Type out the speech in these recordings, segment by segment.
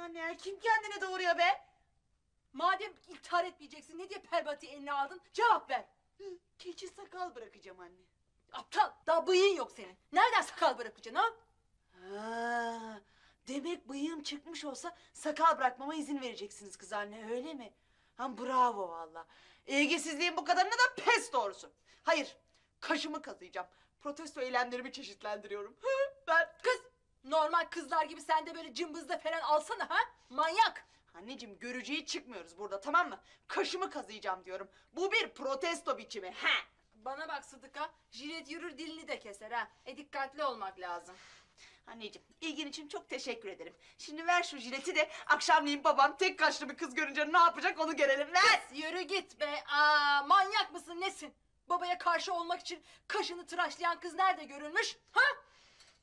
anne ya kim kendini doğuruyor be? Madem intihar etmeyeceksin ne diye perbati eline aldın? Cevap ver. Hı, Keçi sakal bırakacağım anne. Aptal daha bıyığın yok senin. Nereden sakal bırakacaksın ha? Ha, demek bıyığım çıkmış olsa sakal bırakmama izin vereceksiniz kız anne öyle mi? Ha bravo valla. İlgisizliğin bu kadarına da pes doğrusu. Hayır kaşımı kazıyacağım. Protesto eylemlerimi çeşitlendiriyorum. Ben Kız normal kızlar gibi sen de böyle cımbızla falan alsana ha? Manyak. Anneciğim görücüye çıkmıyoruz burada tamam mı? Kaşımı kazıyacağım diyorum. Bu bir protesto biçimi. Ha. Bana bak Sıdıka, jilet yürür dilini de keser ha. E dikkatli olmak lazım. Anneciğim ilgin için çok teşekkür ederim. Şimdi ver şu jileti de akşamleyin babam tek kaşlı bir kız görünce ne yapacak onu görelim. Ver. Kız yürü git be. Aa, manyak mısın nesin? Babaya karşı olmak için kaşını tıraşlayan kız nerede görülmüş? Ha?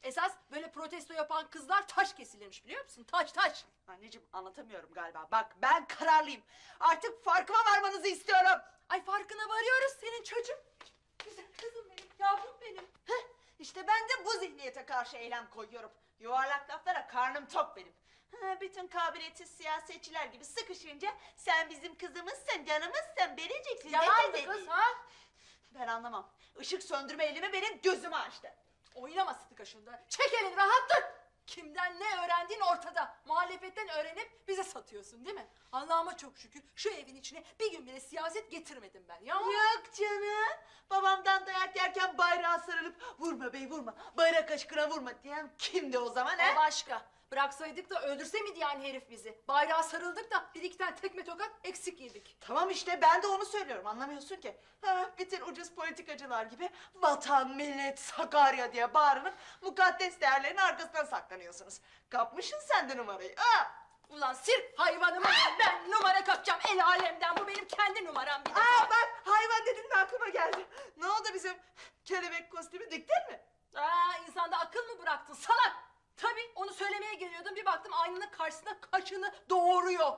Esas böyle protesto yapan kızlar taş kesilirmiş biliyor musun? Taş taş. Anneciğim anlatamıyorum galiba. Bak ben kararlıyım. Artık farkıma varmanızı istiyorum. Ay farkına varıyoruz senin çocuğum. Güzel kızım benim, yavrum benim. Heh, işte ben de bu zihniyete karşı eylem koyuyorum. Yuvarlak laflara karnım tok benim. Ha, bütün kabiliyetsiz siyasetçiler gibi sıkışınca sen bizim kızımızsın, canımızsın, biriciksin. Yalan mı kız ha? Ben anlamam. Işık söndürme elimi benim gözümü açtı. Oynama Sıdıka şunda. Çek elini rahat dur. Kimden ne öğrendiğin ortada. Muhalefetten öğrenip bize satıyorsun değil mi? Allah'ıma çok şükür şu evin içine bir gün bile siyaset getirmedim ben ya. Yok canım. Babamdan dayak yerken bayrağa sarılıp vurma bey vurma, bayrak aşkına vurma diyen kimdi o zaman O he? başka. Bıraksaydık da öldürse miydi yani herif bizi? Bayrağa sarıldık da bir iki tane tekme tokat eksik yedik. Tamam işte ben de onu söylüyorum anlamıyorsun ki. Ha, bütün ucuz politikacılar gibi vatan, millet, Sakarya diye bağırınıp mukaddes değerlerin arkasından saklanıyorsunuz. Kapmışsın sen de numarayı. Ha! Ulan sirk hayvanı mı? Ben numara kapacağım el alemden. Bu benim kendi numaram bir de. Aa bak hayvan dedin de aklıma geldi. Ne oldu bizim kelebek kostümü diktin mi? Aa, insanda akıl mı bıraktın salak? Tabii onu söylemeye geliyordum. Bir baktım aynanın karşısında kaşını doğuruyor.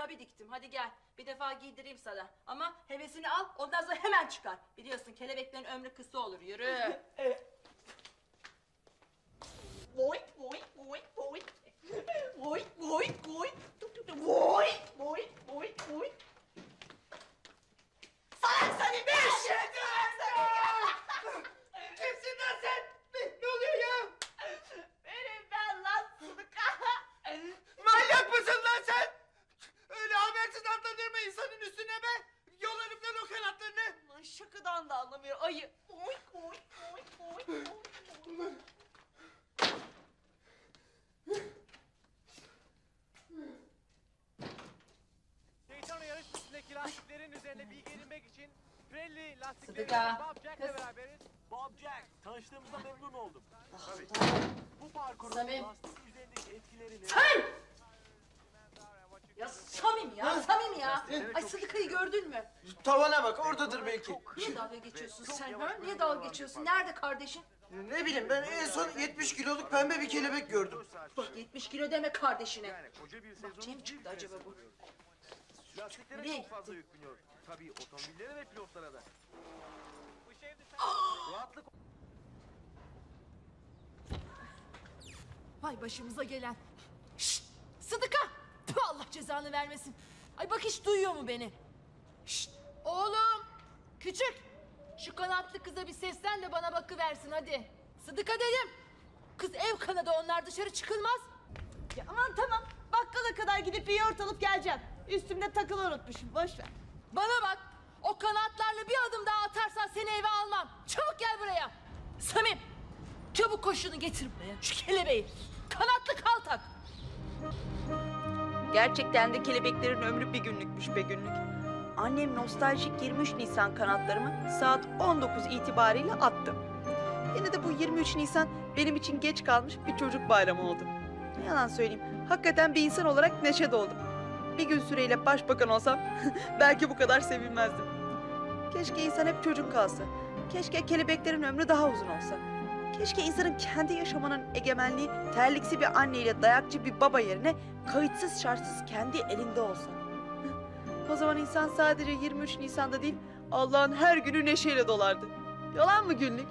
Tabii diktim. Hadi gel. Bir defa giydireyim sana. Ama hevesini al. Ondan sonra hemen çıkar. Biliyorsun kelebeklerin ömrü kısa olur. Yürü. Evet. Boy boy boy boy. Boy boy boy. Boy boy boy boy. Salak seni be! Kimsin lan sen? Ne, ne oluyor ya? Benim ben lan Sıdıka. Manyak mısın lan sen? Öyle habersiz atlanır mı insanın üstüne be? Yolarım lan o kanatlarını. Lan şakadan ayı. Boy boy boy boy. Daytona yarış pistindeki lastiklerin üzerine bilgi edinmek için Pirelli lastikleri Sıdıka, Bob Jack'le beraberiz. Bob Jack, tanıştığımıza memnun oldum. Bu parkurun Samim. lastik üzerindeki etkilerini... Sen! Ya Samim ya, Samim ya. Ay Sıdıka'yı gördün mü? Tavana bak oradadır belki. Niye dalga geçiyorsun sen ha? Niye dalga geçiyorsun? Nerede kardeşin? Ne bileyim ben en son 70 kiloluk pembe bir kelebek gördüm. Bak 70 kilo deme kardeşine. Yani koca bir sezonun Bahçeye mi çıktı acaba bu? Lastiklere Nereye çok fazla yük biniyor. Tabii otomobillere ve pilotlara da. Rahatlık Vay başımıza gelen. Şşt! Sıdıka! Tüh, Allah cezanı vermesin. Ay bak hiç duyuyor mu beni? Şşt! Oğlum! Küçük! Şu kanatlı kıza bir seslen de bana bakıversin hadi. Sıdıka dedim. Kız ev kanadı onlar dışarı çıkılmaz. Ya aman tamam. Bakkala kadar gidip bir yoğurt alıp geleceğim. Üstümde takılı unutmuşum. Boş ver. Bana bak. O kanatlarla bir adım daha atarsan seni eve almam. Çabuk gel buraya. Samim. Çabuk koşunu getir buraya. Şu kelebeği. Kanatlı kaltak. Gerçekten de kelebeklerin ömrü bir günlükmüş be günlük. Annem nostaljik 23 Nisan kanatlarımı saat 19 itibariyle attı. Yine de bu 23 Nisan benim için geç kalmış bir çocuk bayramı oldu. Yalan söyleyeyim, hakikaten bir insan olarak neşe doldum. Bir gün süreyle başbakan olsam belki bu kadar sevinmezdim. Keşke insan hep çocuk kalsa. Keşke kelebeklerin ömrü daha uzun olsa. Keşke insanın kendi yaşamının egemenliği terliksi bir anneyle dayakçı bir baba yerine kayıtsız şartsız kendi elinde olsa. O zaman insan sadece 23 Nisan'da değil Allah'ın her günü neşeyle dolardı. Yalan mı günlük?